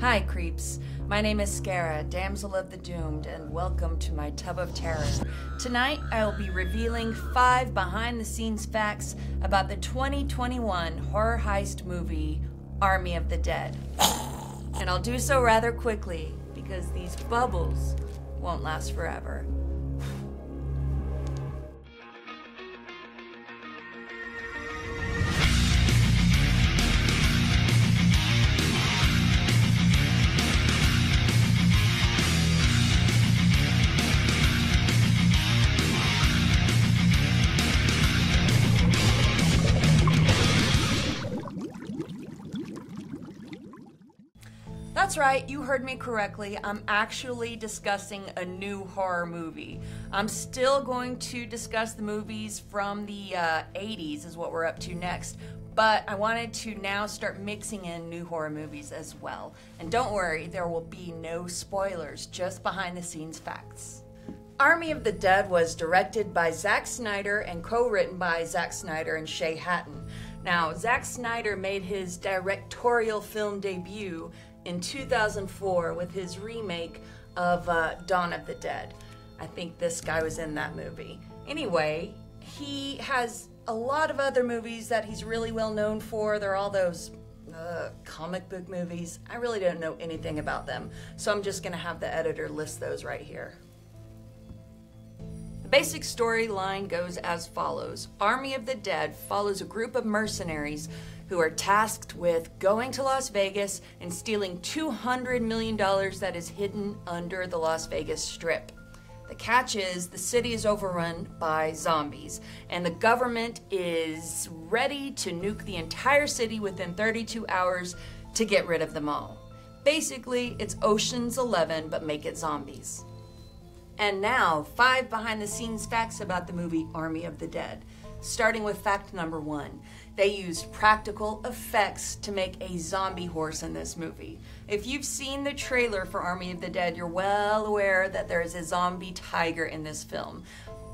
Hi, creeps. My name is Scarah, Damsel of the Doomed, and welcome to my Tub of Terror. Tonight, I will be revealing five behind the scenes facts about the 2021 horror heist movie, Army of the Dead. And I'll do so rather quickly because these bubbles won't last forever. That's right, you heard me correctly. I'm actually discussing a new horror movie. I'm still going to discuss the movies from the uh, 80s, is what we're up to next. But I wanted to now start mixing in new horror movies as well. And don't worry, there will be no spoilers, just behind the scenes facts. Army of the Dead was directed by Zack Snyder and co written by Zack Snyder and Shay Hatten. Now, Zack Snyder made his directorial film debut in 2004 with his remake of uh, Dawn of the Dead. I think this guy was in that movie. Anyway, he has a lot of other movies that he's really well known for. They're all those uh, comic book movies. I really don't know anything about them, so I'm just gonna have the editor list those right here. The basic storyline goes as follows Army of the Dead follows a group of mercenaries who are tasked with going to Las Vegas and stealing $200 million that is hidden under the Las Vegas Strip. The catch is the city is overrun by zombies, and the government is ready to nuke the entire city within 32 hours to get rid of them all. Basically, it's Ocean's 11, but make it zombies. And now, five behind the scenes facts about the movie Army of the Dead. Starting with fact number one. They used practical effects to make a zombie horse in this movie. If you've seen the trailer for Army of the Dead, you're well aware that there is a zombie tiger in this film.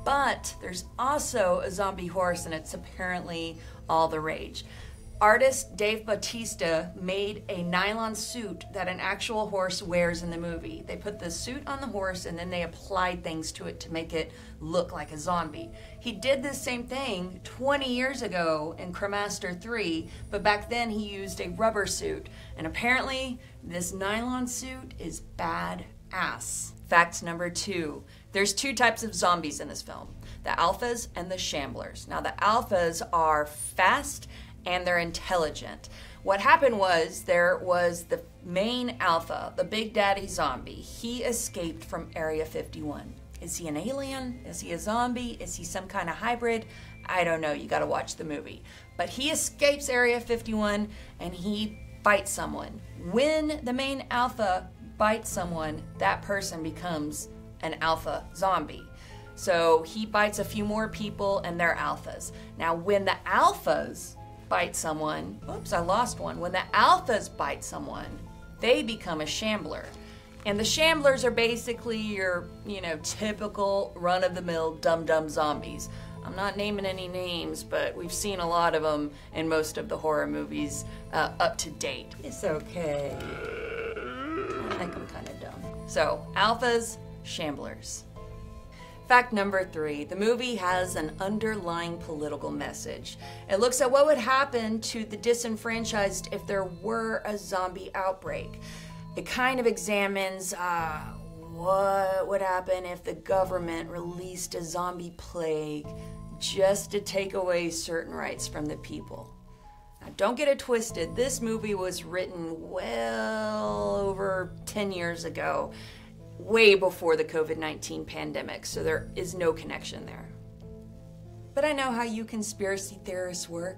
But there's also a zombie horse, and it's apparently all the rage. Artist Gabe Bartalos made a nylon suit that an actual horse wears in the movie. They put the suit on the horse and then they applied things to it to make it look like a zombie. He did the same thing 20 years ago in Cremaster 3, but back then he used a rubber suit. And apparently, this nylon suit is bad ass. Fact number two there's two types of zombies in this film the alphas and the shamblers. Now, the alphas are fast and they're intelligent. What happened was there was the main alpha, the Big Daddy zombie. He escaped from Area 51. Is he an alien? Is he a zombie? Is he some kind of hybrid? I don't know. You got to watch the movie. But he escapes Area 51 and he bites someone. When the main alpha bites someone, that person becomes an alpha zombie. So he bites a few more people and they're alphas. Now, when the alphas bite someone, oops, I lost one. When the alphas bite someone, they become a shambler. And the shamblers are basically your, you know, typical run of the mill dumb dumb zombies. I'm not naming any names, but we've seen a lot of them in most of the horror movies uh, up to date. It's okay. I think I'm kind of dumb. So, alphas, shamblers. Fact number three the movie has an underlying political message. It looks at what would happen to the disenfranchised if there were a zombie outbreak. It kind of examines uh, what would happen if the government released a zombie plague just to take away certain rights from the people. Now, don't get it twisted, this movie was written well over 10 years ago way before the COVID 19 pandemic, so there is no connection there. But I know how you conspiracy theorists work.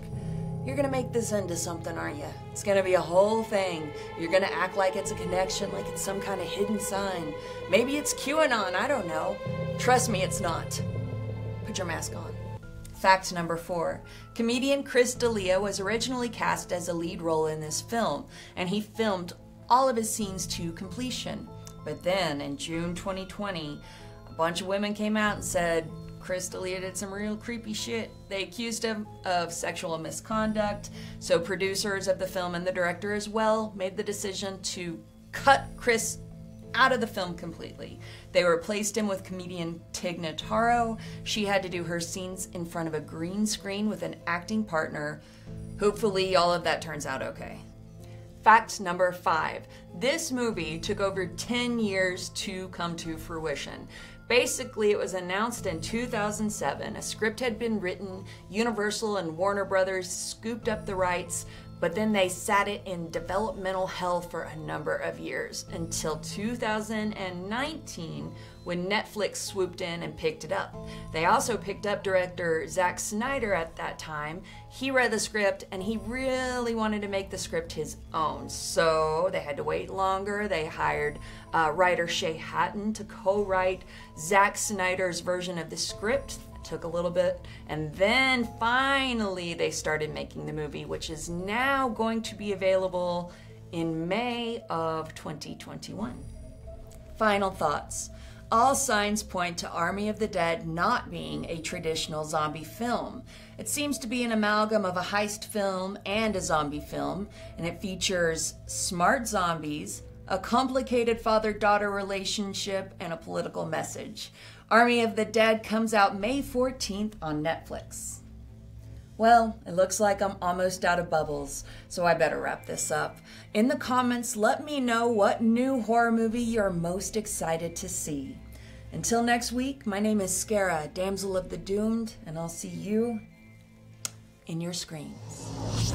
You're gonna make this into something, aren't you? It's gonna be a whole thing. You're gonna act like it's a connection, like it's some kind of hidden sign. Maybe it's QAnon, I don't know. Trust me, it's not. Put your mask on. Fact number four comedian Chris D'Elia was originally cast as a lead role in this film, and he filmed all of his scenes to completion. But then in June 2020, a bunch of women came out and said Chris D'Elia did some real creepy shit. They accused him of sexual misconduct. So producers of the film and the director as well made the decision to cut Chris out of the film completely. They replaced him with comedian Tig Notaro. She had to do her scenes in front of a green screen with an acting partner. Hopefully, all of that turns out okay. Fact number five this movie took over 10 years to come to fruition. Basically, it was announced in 2007. A script had been written, Universal and Warner Brothers scooped up the rights, but then they sat it in developmental hell for a number of years until 2019 when Netflix swooped in and picked it up. They also picked up director Zack Snyder at that time. He read the script and he really wanted to make the script his own. So they had to wait longer. They hired uh, writer Shay Hatten to co write Zack Snyder's version of the script took a little bit and then finally they started making the movie which is now going to be available in May of 2021. Final thoughts. All signs point to Army of the Dead not being a traditional zombie film. It seems to be an amalgam of a heist film and a zombie film, and it features smart zombies, a complicated father daughter relationship, and a political message. Army of the Dead comes out May 14th on Netflix. Well, it looks like I'm almost out of bubbles, so I better wrap this up. In the comments, let me know what new horror movie you're most excited to see. Until next week, my name is Scarah, Damsel of the Doomed, and I'll see you in your screens.